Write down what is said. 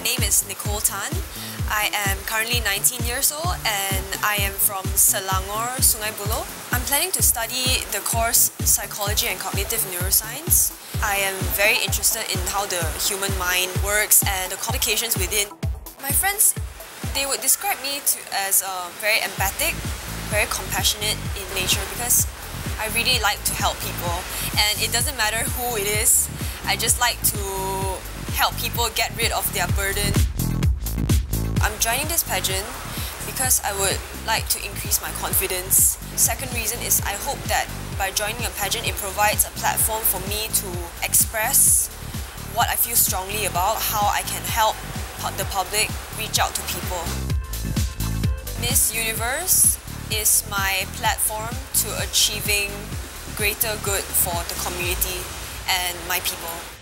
my name is Nicolle Tan. I am currently 19 years old and I am from Selangor, Sungai Buloh. I'm planning to study the course Psychology and Cognitive Neuroscience. I am very interested in how the human mind works and the complications within. My friends, they would describe me to, as uh, very empathic, very compassionate in nature because I really like to help people and it doesn't matter who it is. I just like to help people get rid of their burden. I'm joining this pageant because I would like to increase my confidence. Second reason is I hope that by joining a pageant it provides a platform for me to express what I feel strongly about, how I can help the public reach out to people. Miss Universe is my platform to achieving greater good for the community and my people.